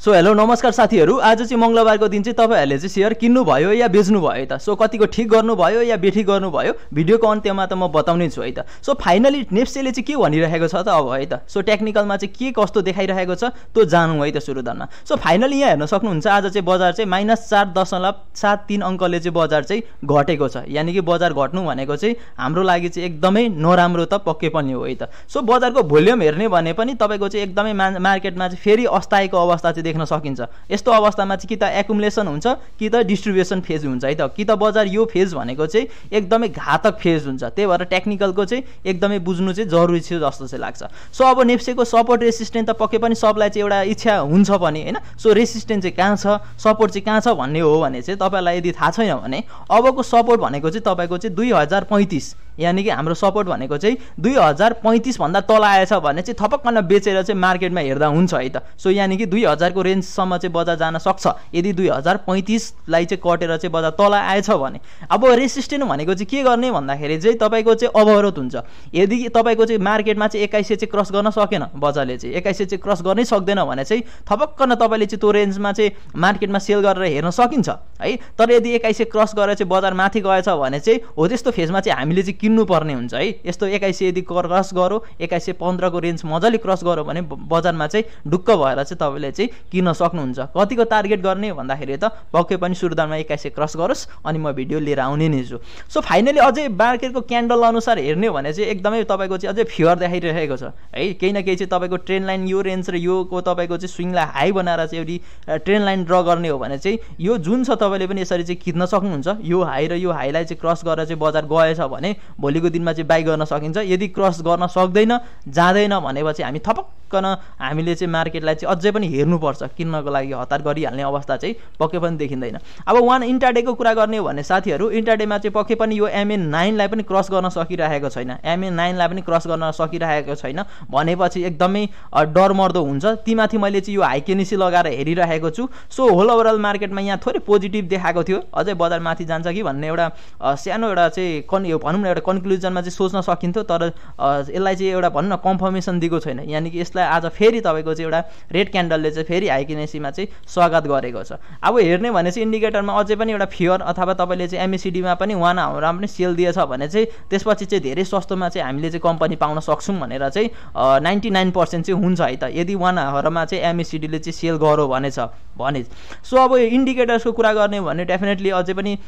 So hello नमस्कार साथीहरू। आज चाहिँ मङ्गलबारको दिन चाहिँ तपाईँहरूले चाहिँ सेयर किन्नुभयो या बेच्नुभयो त? सो कतिको ठिक गर्नुभयो या बेठिक गर्नुभयो? भिडियोको अन्त्यमा त म बताउने छु है त। सो फाइनली नेप्सेले चाहिँ के भनिरहेको छ त अब है त? सो टेक्निकलमा चाहिँ के कस्तो देखाइरहेको छ? त्यो जानौँ है त सुरुदनमा सो फाइनली यहाँ हेर्न सक्नुहुन्छ आज चाहिँ बजार चाहिँ माइनस चार दशमलव सात तिन अङ्कले चाहिँ बजार चाहिँ घटेको छ। यानि कि बजार घट्नु भनेको चाहिँ हाम्रो लागि चाहिँ एकदमै नराम्रो त पक्कै पनि हो है त। सो बजारको भोल्युम हेर्ने भने पनि तपाईँको चाहिँ एकदमै मार्केटमा चाहिँ फेरि अस्थायीको अवस्था चाहिँ देख्न सकिन्छ। यस्तो अवस्थामा चाहिँ कि त एकुमुलेसन हुन्छ कि त डिस्ट्रिब्युसन फेज हुन्छ है त? कि त बजार यो फेज भनेको चाहिँ एकदमै घातक फेज हुन्छ। त्यही भएर टेक्निकलको चाहिँ एकदमै बुझ्नु चाहिँ जरुरी छ जस्तो चाहिँ लाग्छ। सो अब नेप्सेको सपोर्ट रेसिस्टेन्ट त पक्कै पनि सबलाई चाहिँ एउटा इच्छा हुन्छ पनि होइन? सो रेसिस्टेन्ट चाहिँ कहाँ छ? सपोर्ट चाहिँ कहाँ छ भन्ने हो भने चाहिँ तपाईँलाई यदि थाहा छैन भने अबको सपोर्ट भनेको चाहिँ तपाईँको चाहिँ दुई हजार पैँतिस यानि कि हाम्रो सपोर्ट भनेको चाहिँ दुई हजार पैँतिसभन्दा तल आएछ भने चाहिँ थपक्कन बेचेर चाहिँ मार्केटमा हेर्दा हुन्छ है त। सो यानि कि दुई हजारको रेन्जसम्म चाहिँ बजार जान सक्छ। यदि दुई हजार पैँतिसलाई चाहिँ कटेर चाहिँ बजार तल आएछ भने। अब रेसिस्टेन्ट भनेको चाहिँ के गर्ने भन्दाखेरि चाहिँ तपाईँको चाहिँ अवरोध हुन्छ। यदि तपाईँको चाहिँ मार्केटमा चाहिँ एक्काइस सय चाहिँ क्रस गर्न सकेन बजारले चाहिँ एक्काइस सय चाहिँ क्रस गर्नै सक्दैन भने चाहिँ थपक्कन तपाईँले चाहिँ त्यो रेन्जमा चाहिँ मार्केटमा सेल गरेर हेर्न सकिन्छ। है? तर यदि एक्काइस सय क्रस गरेर चाहिँ बजार माथि गएछ भने चाहिँ हो त्यस्तो फेजमा चाहिँ हामीले चाहिँ किन्नुपर्ने हुन्छ है? यस्तो एक्काइस सय यदि क्रस गरो एक्काइस सय पन्ध्रको रेन्ज मजाले क्रस गऱ्यो भने बजारमा चाहिँ ढुक्क भएर चाहिँ तपाईँले चाहिँ किन्न सक्नुहुन्छ। कतिको टार्गेट गर्ने भन्दाखेरि त पक्कै पनि सुरुदानमा एक्काइस सय क्रस गरोस् अनि म भिडियो लिएर आउने नै छु। सो फाइनली अझै मार्केटको क्यान्डल अनुसार हेर्ने हो भने चाहिँ एकदमै तपाईँको चाहिँ अझै फियर देखाइरहेको छ है? केही न केही चाहिँ तपाईँको ट्रेन लाइन यो रेन्ज र योको तपाईँको चाहिँ स्विङलाई हाई बनाएर चाहिँ एउटी ट्रेन लाइन ड्र गर्ने हो भने चाहिँ यो जुन छ तपाईँले पनि यसरी चाहिँ खिच्न सक्नुहुन्छ। यो हाई र यो हाईलाई चाहिँ क्रस गरेर चाहिँ बजार गएछ भने भोलिको दिनमा चाहिँ बाई गर्न सकिन्छ। यदि क्रस गर्न सक्दैन जाँदैन भनेपछि हामी थपक्कन हामीले चाहिँ मार्केटलाई चाहिँ अझै पनि हेर्नुपर्छ किन्नको लागि हतार गरिहाल्ने अवस्था चाहिँ पक्कै पनि देखिँदैन। अब वान इन्टाडेको कुरा गर्ने हो भने साथीहरू इन्टाडेमा चाहिँ पक्कै पनि यो एमएन नाइनलाई पनि क्रस गर्न सकिरहेको छैन। एमएन नाइनलाई पनि क्रस गर्न सकिरहेको छैन। भनेपछि एकदमै डरमर्दो हुन्छ। तीमाथि मैले चाहिँ यो हाइकेनिसी लगाएर हेरिरहेको छु। सो होल ओभरअल मार्केटमा यहाँ थोरै पोजिटिभ देखाएको थियो। अझै बजार माथि जान्छ कि भन्ने एउटा सानो एउटा चाहिँ कन् भनौँ न एउटा कन्क्लुजनमा चाहिँ सोच्न सकिन्थ्यो। तर यसलाई चाहिँ एउटा भनौँ न कन्फर्मेसन दिएको छैन। यानि कि यसलाई आज फेरि तपाईँको चाहिँ एउटा रेड क्यान्डलले चाहिँ फेरि हाइकेनेसीमा चाहिँ स्वागत गरेको छ। अब हेर्ने भने चाहिँ इन्डिकेटरमा अझै पनि एउटा फियर अथवा तपाईँले चाहिँ एमएसिडीमा पनि वान हाउरमा पनि सेल दिएछ भने चाहिँ त्यसपछि चाहिँ धेरै सस्तोमा चाहिँ हामीले चाहिँ कम्पनी पाउन सक्छौँ भनेर चाहिँ नाइन्टी नाइन पर्सेन्ट चाहिँ हुन्छ है त। यदि वान हावरमा चाहिँ एमएसिडीले चाहिँ सेल गरो भनेछ भने सो अब इन्डिकेटर्सको कुरा गर्ने भने डेफिनेटली अझै पनि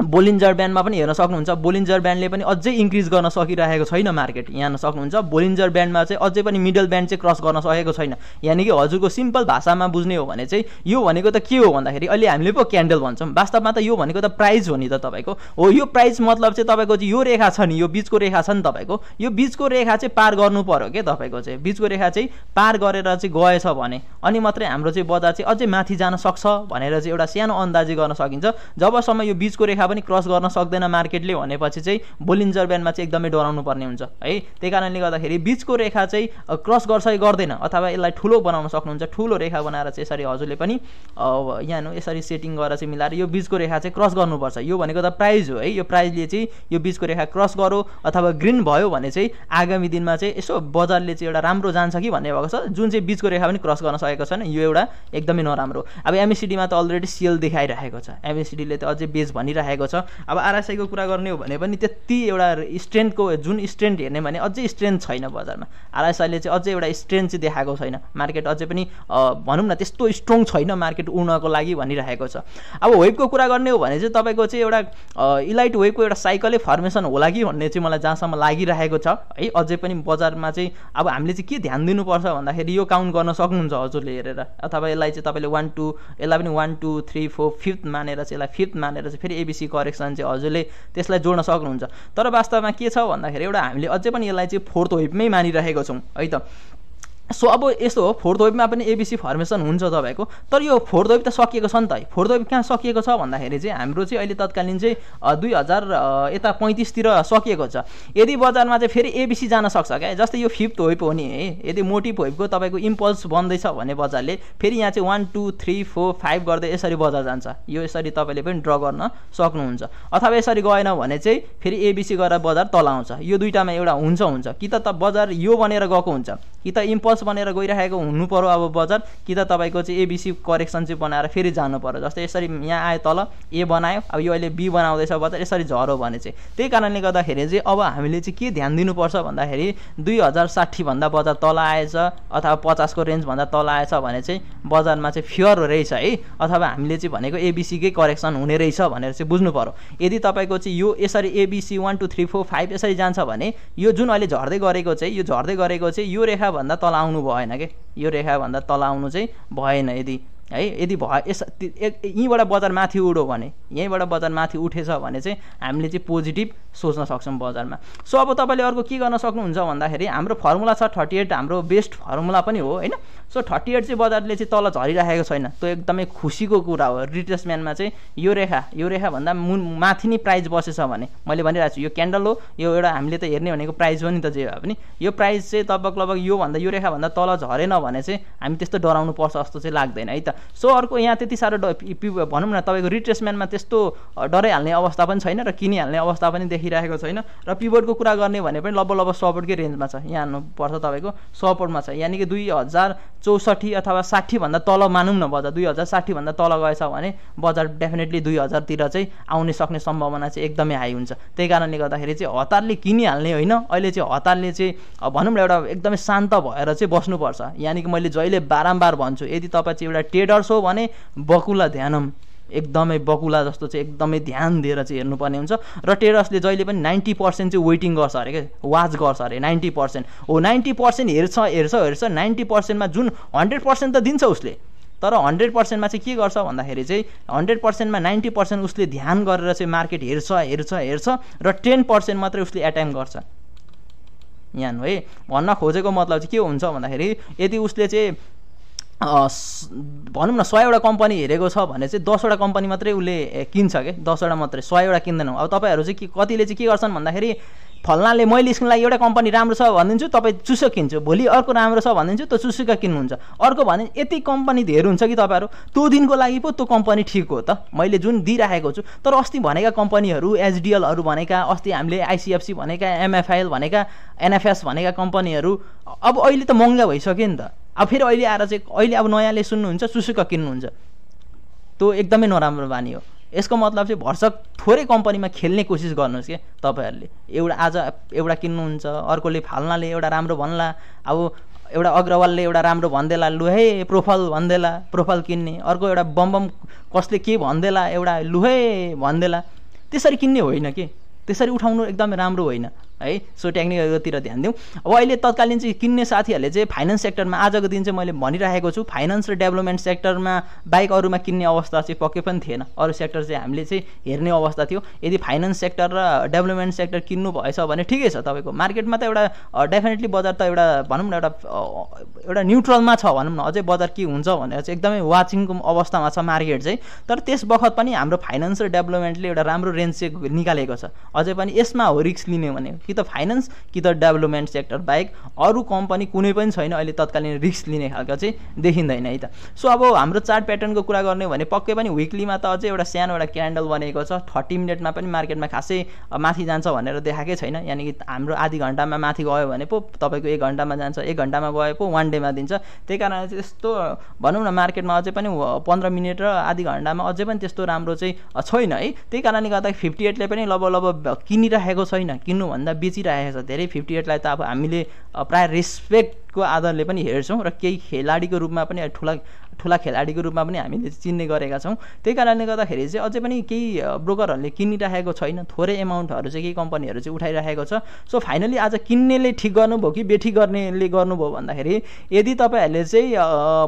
बोलिन्जर ब्यान्डमा पनि हेर्न सक्नुहुन्छ। बोलिन्जर ब्यान्डले पनि अझै इन्क्रिज गर्न सकिरहेको छैन मार्केट यहाँ सक्नुहुन्छ। बोलिन्जर ब्यान्डमा चाहिँ अझै पनि मिडल ब्यान्ड चाहिँ क्रस गर्न सकेको छैन। यानि कि हजुरको सिम्पल भाषामा बुझ्ने हो भने चाहिँ यो भनेको त के हो भन्दाखेरि अहिले हामीले पो क्यान्डल भन्छौँ। वास्तवमा त यो भनेको त प्राइज हो नि त तपाईँको। हो यो प्राइज मतलब चाहिँ तपाईँको चाहिँ यो रेखा छ नि यो बिचको रेखा छ नि तपाईँको। यो बिचको रेखा चाहिँ पार गर्नु पऱ्यो क्या तपाईँको चाहिँ? बिचको रेखा चाहिँ पार गरेर चाहिँ गएछ भने अनि मात्रै हाम्रो चाहिँ बजार चाहिँ अझै माथि जान सक्छ भनेर चाहिँ एउटा सानो अन्दाजी गर्न सकिन्छ। जबसम्म यो बिचको रेखा पनि क्रस गर्न सक्दैन मार्केटले भनेपछि चाहिँ बोलिन्जर ब्यान्डमा चाहिँ एकदमै डराउनु पर्ने हुन्छ। है त्यही कारणले गर्दाखेरि बिचको रेखा चाहिँ क्रस गर्छ कि गर्दैन अथवा यसलाई ठुलो बनाउन सक्नुहुन्छ। ठुलो रेखा बनाएर चाहिँ यसरी हजुरले पनि यहाँ यसरी सेटिङ गरेर चाहिँ मिलाएर यो बिचको रेखा चाहिँ क्रस गर्नुपर्छ। यो भनेको त प्राइज हो है। यो प्राइजले चाहिँ यो बिचको रेखा क्रस गरो अथवा ग्रिन भयो भने चाहिँ आगामी दिनमा चाहिँ यसो बजारले चाहिँ एउटा राम्रो जान्छ कि भन्ने भएको छ। जुन चाहिँ बिचको रेखा पनि क्रस गर्न सकेको छैन यो एउटा एकदमै नराम्रो। अब एमएसिडीमा त अलरेडी सेल देखाइरहेको छ। एमएसिडीले त अझै बेच भनिरहेको भएको छ। अब आरएसआईको कुरा गर्ने हो भने पनि त्यति एउटा स्ट्रेन्थको जुन स्ट्रेन्थ हेर्ने भने अझै स्ट्रेन्थ छैन बजारमा। आरएसआईले चाहिँ अझै एउटा स्ट्रेन्थ चाहिँ देखाएको छैन। मार्केट अझै पनि भनौँ न त्यस्तो स्ट्रङ छैन मार्केट उड्नको लागि भनिरहेको छ। अब वेबको कुरा गर्ने हो भने चाहिँ तपाईँको चाहिँ एउटा इलाइट वेबको एउटा साइकलै फर्मेसन होला कि भन्ने चाहिँ मलाई जहाँसम्म लागिरहेको छ। है अझै पनि बजारमा चाहिँ अब हामीले चाहिँ के ध्यान दिनुपर्छ भन्दाखेरि यो काउन्ट गर्न सक्नुहुन्छ हजुरले हेरेर। अथवा यसलाई चाहिँ तपाईँले वान टू यसलाई पनि one two three four fifth मानेर चाहिँ यसलाई फिफ्थ मानेर चाहिँ फेरि एबिसी करेक्सन चाहिँ हजुरले त्यसलाई जोड्न सक्नुहुन्छ। तर वास्तवमा के छ भन्दाखेरि एउटा हामीले अझै पनि यसलाई चाहिँ फोर्थ वेबमै मानिरहेको छौँ है त? सो अब यस्तो हो फोर्थ वेबमा पनि एबिसी फर्मेसन हुन्छ तपाईँको। तर यो फोर्थ वेब त सकिएको छ नि त। फोर्थ वेब कहाँ सकिएको छ भन्दाखेरि चाहिँ हाम्रो चाहिँ अहिले तत्कालीन चाहिँ दुई हजार यता पैँतिसतिर सकिएको छ। यदि बजारमा चाहिँ फेरि एबिसी जान सक्छ क्या? जस्तै यो फिफ्थ वेब हो नि है? यदि मोटिभ वेबको तपाईँको इम्पल्स बन्दैछ भने बजारले फेरि यहाँ चाहिँ one two three four five गर्दै यसरी बजार जान्छ। यो यसरी तपाईँले पनि ड्र गर्न सक्नुहुन्छ। अथवा यसरी गएन भने चाहिँ फेरि एबिसी गरेर बजार तल आउँछ। यो दुइटामा एउटा हुन्छ हुन्छ। कि त बजार यो बनेर गएको हुन्छ। कि त इम्पल्स बनेर गइरहेको हुनु पऱ्यो अब बजार कि त तपाईँको चाहिँ एबिसी करेक्सन चाहिँ बनाएर फेरि जानु पऱ्यो जस्तै यसरी यहाँ आयो तल ए बनायो अब यो अहिले बी बनाउँदैछ बजार यसरी झऱ्यो भने चाहिँ। त्यही कारणले गर्दाखेरि चाहिँ अब हामीले चाहिँ के ध्यान दिनुपर्छ भन्दाखेरि दुई हजार साठीभन्दा बजार तल आएछ अथवा पचासको रेन्जभन्दा तल आएछ भने चाहिँ बजारमा चाहिँ फ्योर रहेछ है अथवा हामीले चाहिँ भनेको एबिसीकै करेक्सन हुने रहेछ भनेर चाहिँ बुझ्नु पऱ्यो यदि तपाईँको चाहिँ यो यसरी ABC one two three four five यसरी जान्छ भने यो जुन अहिले झर्दै गरेको चाहिँ यो झर्दै गरेको चाहिँ यो रेखाभन्दा तल आउनु भएन कि? यो रेखाभन्दा तल आउनु चाहिँ भएन यदि है? यदि भयो यस यहीँबाट बजार माथि उड्यो भने यहीँबाट बजार माथि उठेछ भने चाहिँ हामीले चाहिँ पोजिटिभ सोच्न सक्छौँ बजारमा। सो अब तपाईँले अर्को के गर्न सक्नुहुन्छ भन्दाखेरि हाम्रो फर्मुला छ थर्टी एट हाम्रो बेस्ट फर्मुला पनि हो होइन? सो थर्टी एट चाहिँ बजारले चाहिँ तल झरिराखेको छैन। त्यो एकदमै खुसीको कुरा हो। रिट्रेसमेन्टमा चाहिँ यो रेखा यो रेखाभन्दा मुन माथि नै प्राइज बसेछ भने मैले भनिरहेको छु यो क्यान्डल हो यो एउटा हामीले त हेर्ने भनेको प्राइज हो नि त जे भए पनि यो प्राइज चाहिँ लगभग लगभग योभन्दा यो रेखाभन्दा तल झरेन भने चाहिँ हामी त्यस्तो डराउनु पर्छ जस्तो चाहिँ लाग्दैन है त? सो अर्को यहाँ त्यति साह्रो भनौँ न तपाईँको रिट्रेसमेन्टमा त्यस्तो डराइहाल्ने अवस्था पनि छैन र किनिहाल्ने अवस्था पनि देखिरहेको छैन र पिबोर्डको कुरा गर्ने भने पनि लगभग लगभग सपोर्टकै रेन्जमा छ। यहाँ हान्नुपर्छ तपाईँको सपोर्टमा छ। यानि कि दुई हजार चौसठी अथवा साठीभन्दा तल मानौँ न बजार। दुई हजार साठीभन्दा तल गएछ भने बजार डेफिनेटली दुई हजारतिर चाहिँ आउने सक्ने सम्भावना चाहिँ एकदमै हाई हुन्छ। त्यही कारणले गर्दाखेरि चाहिँ हतारले किनिहाल्ने होइन अहिले चाहिँ हतारले चाहिँ भनौँ न एउटा एकदमै शान्त भएर चाहिँ बस्नुपर्छ। यानि कि मैले जहिले बारम्बार भन्छु यदि तपाईँ चाहिँ एउटा ट्रेडर्स हो भने बकुला ध्यानम। एकदमै बकुला जस्तो चाहिँ एकदमै ध्यान दिएर चाहिँ हेर्नुपर्ने हुन्छ। र टेरसले जहिले पनि नाइन्टी पर्सेन्ट चाहिँ वेटिङ गर्छ अरे क्या वाच गर्छ अरे नाइन्टी पर्सेन्ट। हो नाइन्टी पर्सेन्ट हेर्छ हेर्छ हेर्छ नाइन्टी पर्सेन्टमा जुन हन्ड्रेड पर्सेन्ट त दिन्छ उसले। तर हन्ड्रेड पर्सेन्टमा चाहिँ के गर्छ भन्दाखेरि चाहिँ हन्ड्रेड पर्सेन्टमा नाइन्टी पर्सेन्ट उसले ध्यान गरेर चाहिँ मार्केट हेर्छ हेर्छ हेर्छ र टेन पर्सेन्ट मात्रै उसले एट्याक गर्छ। यहाँ है भन्न खोजेको मतलब चाहिँ के हुन्छ भन्दाखेरि यदि उसले चाहिँ भनौँ न सयवटा कम्पनी हेरेको छ भने चाहिँ दसवटा कम्पनी मात्रै उसले किन्छ कि? दसवटा मात्रै सयवटा किन्दैनौँ। अब तपाईँहरू चाहिँ के कतिले चाहिँ के गर्छन् भन्दाखेरि फल्नाले मैले यसको लागि एउटा कम्पनी राम्रो छ भनिदिन्छु तपाईँ चुसो किन्छु। भोलि अर्को राम्रो छ भनिदिन्छु त्यो चुसुका किन्नुहुन्छ। अर्को भने यति कम्पनी धेर हुन्छ कि तपाईँहरू? त्यो दिनको लागि पो त्यो कम्पनी ठिक हो त। मैले जुन दिइराखेको छु तर अस्ति भनेका कम्पनीहरू एचडिएलहरू भनेका अस्ति हामीले आइसिएफसी भनेका एमएफआइएल भनेका एनएफएस भनेका कम्पनीहरू अब अहिले त महँगा भइसक्यो नि त। अब फेरि अहिले आएर चाहिँ अहिले अब नयाँले सुन्नुहुन्छ चुसुक्क किन्नुहुन्छ। त्यो एकदमै नराम्रो बानी हो। यसको मतलब चाहिँ भर्सक थोरै कम्पनीमा खेल्ने कोसिस गर्नुहोस् क्या तपाईँहरूले। एउटा आज एउटा किन्नुहुन्छ अर्कोले फाल्नाले एउटा राम्रो भन्ला अब एउटा अग्रवालले एउटा राम्रो भनिदिएला लु है प्रोफाइल भनिदिएला प्रोफाइल किन्ने अर्को एउटा बम कसले के भनिदिएला एउटा लुहे भनिदिएला त्यसरी किन्ने होइन कि? त्यसरी उठाउनु एकदमै राम्रो होइन। है? सो टेक्निकलतिर ध्यान दिउँ। अब अहिले तत्कालीन चाहिँ किन्ने साथीहरूले चाहिँ फाइनेन्स सेक्टरमा आजको दिन चाहिँ मैले भनिरहेको छु। फाइनेन्स र डेभलपमेन्ट सेक्टरमा बाइक अरूमा किन्ने अवस्था चाहिँ पक्कै पनि थिएन। अरू सेक्टर चाहिँ हामीले चाहिँ हेर्ने अवस्था थियो। यदि फाइनेन्स सेक्टर र डेभलपमेन्ट सेक्टर किन्नु भएछ भने ठिकै छ तपाईँको। मार्केटमा त एउटा डेफिनेटली बजार त एउटा भनौँ न एउटा एउटा न्युट्रलमा छ भनौँ न। अझै बजार के हुन्छ भनेर चाहिँ एकदमै वाचिङको अवस्थामा छ मार्केट चाहिँ। तर त्यस बखत पनि हाम्रो फाइनेन्स र डेभलपमेन्टले एउटा राम्रो रेन्ज चाहिँ निकालेको छ। अझै पनि यसमा हो रिक्स लिने भने। कि त फाइनेन्स कि त डेभलपमेन्ट सेक्टर बाहेक अरू कम्पनी कुनै पनि छैन अहिले तत्कालीन रिस्क लिने खालको चाहिँ देखिँदैन है त। सो अब हाम्रो चार्ट प्याटर्नको कुरा गर्ने भने पक्कै पनि विकलीमा त अझै एउटा सानो एउटा क्यान्डल बनेको छ थर्टी मिनटमा पनि मार्केटमा खासै माथि जान्छ भनेर देखाएकै छैन यानि कि हाम्रो आधी घन्टामा माथि गयो भने पो तपाईँको एक घन्टामा जान्छ एक घन्टामा गए पो वान डेमा दिन्छ। त्यही कारणले चाहिँ यस्तो भनौँ न मार्केटमा अझै पनि पन्ध्र मिनट र आधी घन्टामा अझै पनि त्यस्तो राम्रो चाहिँ छैन है। त्यही कारणले गर्दा फिफ्टी एटले पनि लगभग लगभग किनिरहेको छैन किन्नुभन्दा बेचिरहेको छ। धेरै फिफ्टी एटलाई त अब हामीले प्रायः रेस्पेक्टको आधारले पनि हेर्छौँ र केही खेलाडीको रूपमा पनि ठुला ठुला खेलाडीको रूपमा पनि हामीले चिन्ने गरेका छौँ। त्यही कारणले गर्दाखेरि चाहिँ अझै पनि केही ब्रोकरहरूले किनिरहेको छैन। थोरै एमाउन्टहरू चाहिँ केही कम्पनीहरू चाहिँ उठाइरहेको छ। सो फाइनली आज किन्नेले ठिक गर्नुभयो कि बेठी गर्नेले गर्नुभयो भन्दाखेरि यदि तपाईँहरूले चाहिँ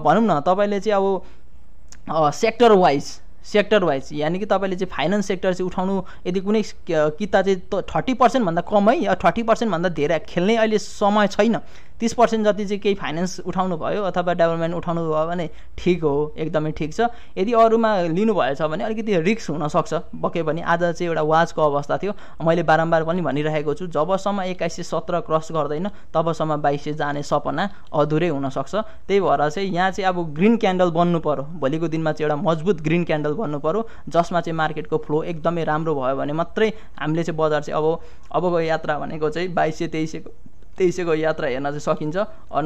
भनौँ न तपाईँले चाहिँ अब सेक्टर वाइज सेक्टर वाइज यानि कि तपाईँले चाहिँ फाइनेन्स सेक्टर चाहिँ उठाउनु यदि कुनै किता चाहिँ थर्टी पर्सेन्टभन्दा कमै या थर्टी पर्सेन्टभन्दा धेरै खेल्ने अहिले समय छैन। तिस पर्सेन्ट जति चाहिँ केही फाइनेन्स उठाउनु भयो अथवा डेभलपमेन्ट उठाउनु भयो भने ठिक हो एकदमै ठिक छ। यदि अरूमा लिनुभएछ भने अलिकति रिक्स हुनसक्छ। पक्कै पनि आज चाहिँ एउटा वाचको अवस्था थियो। मैले बारम्बार पनि भनिरहेको छु जबसम्म एक्काइस सय सत्र क्रस गर्दैन तबसम्म बाइस सय जाने सपना अधुरै हुनसक्छ। त्यही भएर चाहिँ यहाँ चाहिँ अब ग्रिन क्यान्डल बन्नु पऱ्यो भोलिको दिनमा चाहिँ एउटा मजबुत ग्रिन क्यान्डल बन्नु पऱ्यो जसमा चाहिँ मार्केटको फ्लो एकदमै राम्रो भयो भने मात्रै हामीले चाहिँ बजार चाहिँ अब अबको यात्रा भनेको चाहिँ बाइस सय तेइस सयको तेइसको यात्रा हेर्न चाहिँ सकिन्छ।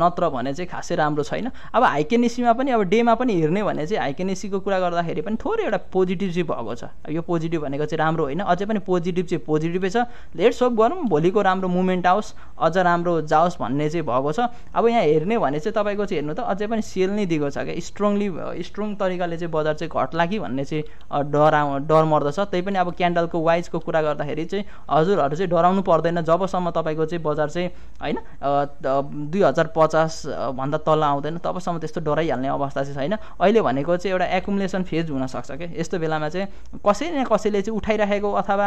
नत्र भने चाहिँ खासै राम्रो छैन। अब हाइकेनेसीमा पनि अब डेमा पनि हेर्ने भने चाहिँ हाइकेनेसीको कुरा गर्दाखेरि पनि थोरै एउटा पोजिटिभ चाहिँ भएको छ। यो पोजिटिभ भनेको चाहिँ राम्रो होइन। अझै पनि पोजिटिभ चाहिँ पोजिटिभै छ। लेट्स होप गरौँ भोलिको राम्रो मुभमेन्ट आओस् अझ राम्रो जाओस् भन्ने चाहिँ भएको छ। अब यहाँ हेर्ने भने चाहिँ तपाईँको चाहिँ हेर्नु त अझै पनि सेल नै दिएको छ क्या। स्ट्रङली स्ट्रङ तरिकाले चाहिँ बजार चाहिँ घट्ला कि भन्ने चाहिँ डर डर मर्दछ त्यही पनि अब क्यान्डलको वाइजको कुरा गर्दाखेरि चाहिँ हजुरहरू चाहिँ डराउनु पर्दैन। जबसम्म तपाईँको चाहिँ बजार चाहिँ होइन? दुई हजार पचासभन्दा तल आउँदैन। तबसम्म त्यस्तो डराइहाल्ने अवस्था चाहिँ छैन। अहिले भनेको चाहिँ एउटा एकुमुलेसन फेज हुनसक्छ क्या यस्तो बेलामा चाहिँ कसै न कसैले चाहिँ उठाइराखेको अथवा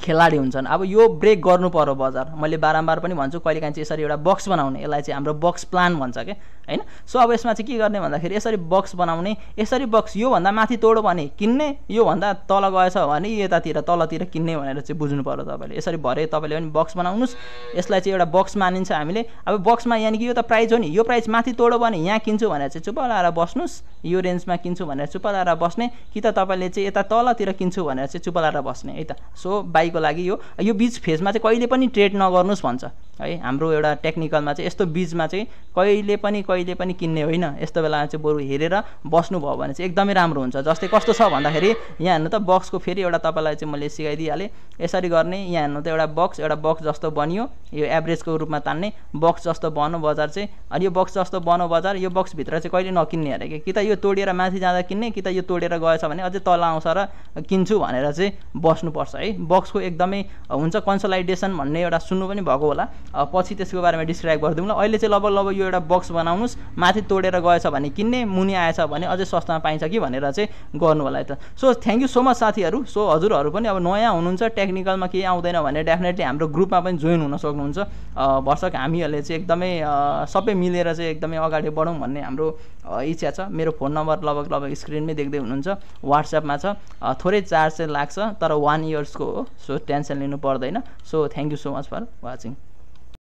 खेलाडी हुन्छन्। अब यो ब्रेक गर्नु पर्यो बजार मैले बारम्बार पनि भन्छु कहिलेकाहीँ चाहिँ यसरी एउटा बक्स बनाउने यसलाई चाहिँ हाम्रो बक्स प्लान भन्छ क्या होइन? सो अब यसमा चाहिँ के गर्ने भन्दाखेरि यसरी बक्स बनाउने यसरी बक्स योभन्दा माथि तोडो भने किन्ने योभन्दा तल गएछ भने यतातिर तलतिर किन्ने भनेर चाहिँ बुझ्नु पऱ्यो तपाईँले। यसरी भरे तपाईँले पनि बक्स बनाउनुहोस्। यसलाई चाहिँ एउटा बक्स मानिन्छ हामीले। अब बक्समा यानि कि यो त प्राइज हो नि। यो प्राइज माथि तोडो भने यहाँ किन्छु भनेर चाहिँ चुप्प लाएर बस्नुहोस्। यो रेन्जमा किन्छु भनेर चुप्प लाएर बस्ने। कि त तपाईँले चाहिँ यता तलतिर किन्छु भनेर चाहिँ चुप्प लाएर बस्ने। है त? सो बाइकको लागि यो यो बिच फेजमा चाहिँ कहिले पनि ट्रेड नगर्नुहोस् भन्छ। है हाम्रो एउटा टेक्निकलमा चाहिँ यस्तो बिचमा चाहिँ कहिले पनि कहिले पनि किन्ने होइन। यस्तो बेलामा चाहिँ बरु हेरेर बस्नुभयो भने चाहिँ एकदमै राम्रो हुन्छ। जस्तै कस्तो छ भन्दाखेरि यहाँ हेर्नु त बक्सको फेरि एउटा तपाईँलाई चाहिँ मैले सिकाइदिइहालेँ। यसरी गर्ने यहाँ हेर्नु त एउटा बक्स एउटा बक्स जस्तो बनियो। यो एभरेजको रूपमा तान्ने बक्स जस्तो बनो बजार चाहिँ। अनि यो बक्स जस्तो बनो बजार यो बक्सभित्र चाहिँ कहिले नकिन्ने अरे कि? त यो तोडेर माथि जाँदा किन्ने कि त यो तोडेर गएछ भने अझै तल आउँछ र किन्छु भनेर चाहिँ बस्नुपर्छ है। बक्सको एकदमै हुन्छ कन्सलाइडेसन भन्ने एउटा सुन्नु पनि भएको होला। पछि त्यसको बारेमा डिस्क्राइब गरिदिउँ अहिले चाहिँ लगभग लगभग यो एउटा बक्स बनाउनुहोस्। माथि तोडेर गएछ भने किन्ने मुनि आएछ भने अझै सस्तामा पाइन्छ कि भनेर चाहिँ गर्नु होला त so thank you so much साथीहरू। सो हजुरहरू पनि अब नयाँ हुनुहुन्छ टेक्निकलमा केही आउँदैन भने डेफिनेटली हाम्रो ग्रुपमा पनि जोइन हुन सक्नुहुन्छ। भर्सक हामीहरूले चाहिँ एकदमै सबै मिलेर चाहिँ एकदमै अगाडि बढौँ भन्ने हाम्रो इच्छा छ। मेरो फोन नम्बर लगभग लगभग स्क्रिनमै देख्दै हुनुहुन्छ। वाट्सएपमा छ। थोरै चार्ज चाहिँ लाग्छ तर वान इयर्सको हो। सो टेन्सन लिनु पर्दैन। So thank you so much for watching